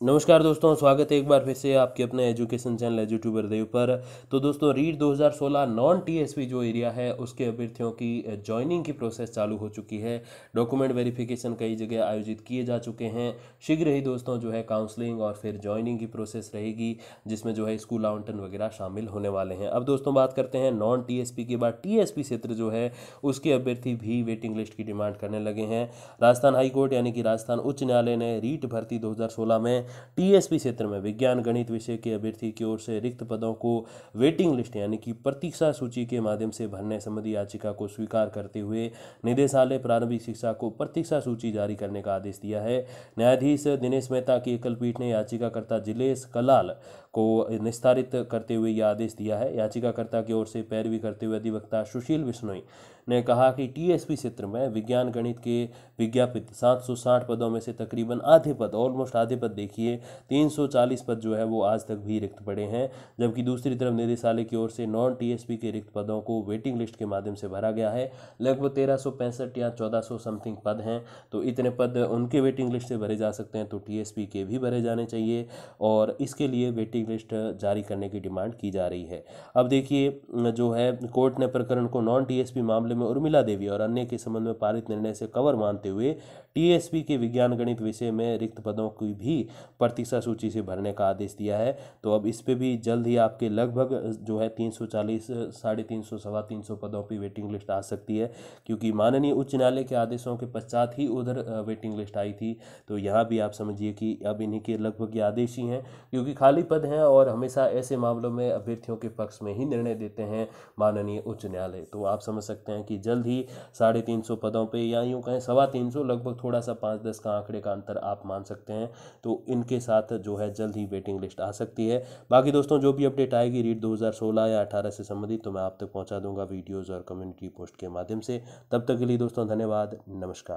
नमस्कार दोस्तों, स्वागत है एक बार फिर से आपके अपने एजुकेशन चैनल एजुट्यूबर देव पर तो दोस्तों रीड 2016 नॉन टीएसपी जो एरिया है, उसके अभ्यर्थियों की ज्वाइनिंग की प्रोसेस चालू हो चुकी है। डॉक्यूमेंट वेरिफिकेशन कई जगह आयोजित किए जा चुके हैं। शीघ्र ही दोस्तों, जो है काउंसलिंग और फिर ज्वाइनिंग की प्रोसेस रहेगी, जिसमें जो है स्कूल आवंटन वगैरह शामिल होने वाले हैं। अब दोस्तों, बात करते हैं नॉन टी के बाद। टी क्षेत्र जो है, उसके अभ्यर्थी भी वेटिंग लिस्ट की डिमांड करने लगे हैं। राजस्थान हाईकोर्ट यानी कि राजस्थान उच्च न्यायालय ने रीट भर्ती दो हज़ार सोलह में टीएसपी क्षेत्र में विज्ञान, गणित विषय के अभ्यर्थी की ओर से रिक्त पदों को वेटिंग लिस्ट यानी कि प्रतीक्षा सूची के माध्यम से भरने संबंधी याचिका को स्वीकार करते हुए निदेशालय प्रारंभिक शिक्षा को प्रतीक्षा सूची जारी करने का आदेश दिया है। न्यायाधीश दिनेश मेहता की एकल पीठ ने याचिकाकर्ता जिलेश कलाल को निस्तारित करते हुए यह आदेश दिया है। याचिकाकर्ता की ओर से पैरवी करते हुए अधिवक्ता सुशील बिश्नोई ने कहा कि टीएसपी क्षेत्र में विज्ञान गणित के विज्ञापित 760 पदों में से तकरीबन आधे पद ऑलमोस्ट आधे पद देखिए 340 पद जो है वो आज तक भी रिक्त पड़े हैं, जबकि दूसरी तरफ़ निदेशालय की ओर से नॉन टीएसपी के रिक्त पदों को वेटिंग लिस्ट के माध्यम से भरा गया है। लगभग तेरह या चौदह समथिंग पद हैं तो इतने पद उनके वेटिंग लिस्ट से भरे जा सकते हैं तो टीएसपी के भी भरे जाने चाहिए और इसके लिए वेटिंग लिस्ट जारी करने की डिमांड की जा रही है। अब देखिए, जो है, कोर्ट ने प्रकरण को नॉन टीएसपी मामले में उर्मिला देवी और अन्य के संबंध में पारित निर्णय से कवर मानते हुए टीएसपी के विज्ञान गणित विषय में रिक्त पदों की भी प्रतीक्षा सूची से भरने का आदेश दिया है। तो अब इस पर भी जल्द ही आपके लगभग, जो है, तीन सौ चालीस, साढ़े तीन सौ, सवा तीन सौ पदों की वेटिंग लिस्ट आ सकती है, क्योंकि माननीय उच्च न्यायालय के आदेशों के पश्चात ही उधर वेटिंग लिस्ट आई थी। तो यहाँ भी आप समझिए कि अब इन्हीं के लगभग ये आदेश ही हैं, क्योंकि खाली पद हैं और हमेशा ऐसे मामलों में अभ्यर्थियों के पक्ष में ही निर्णय देते हैं माननीय उच्च न्यायालय। तो आप समझ सकते हैं कि जल्द ही साढ़े तीन सौ पदों पर या यूँ कहें सवा तीन सौ, लगभग थोड़ा सा पाँच दस का आंकड़े का अंतर आप मान सकते हैं। तो इनके साथ जो है जल्द ही वेटिंग लिस्ट आ सकती है। बाकी दोस्तों, जो भी अपडेट आएगी रीड 2016 या 18 से संबंधित तो मैं आप तक पहुँचा दूँगा वीडियोज़ और कम्युनिटी पोस्ट के माध्यम से। तब तक के लिए दोस्तों, धन्यवाद, नमस्कार।